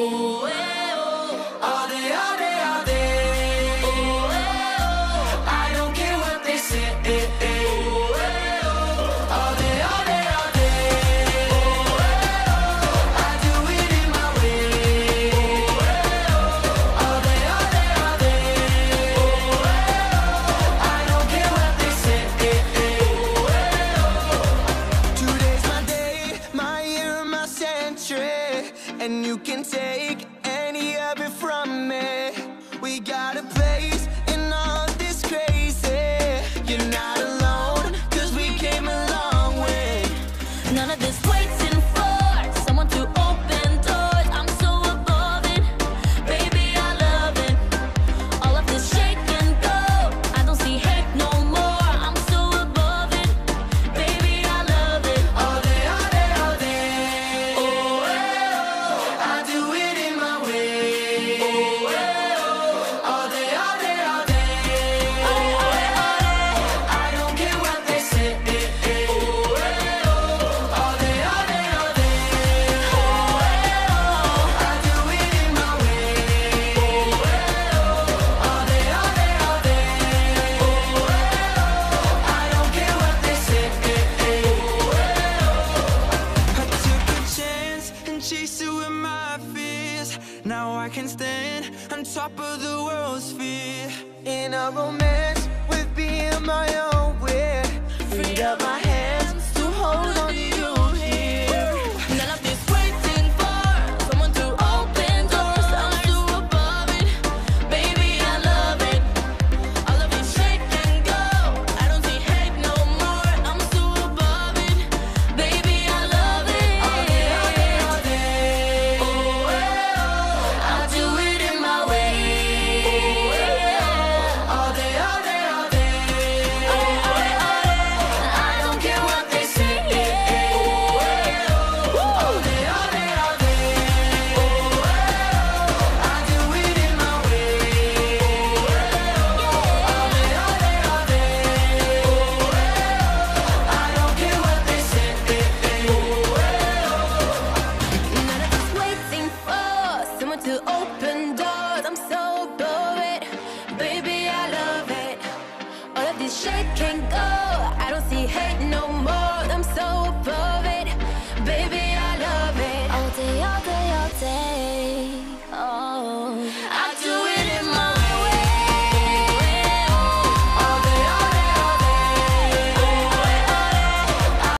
lady. it And you can take any of it from me. We gotta play Now I can stand on top of the world's fear. In a romance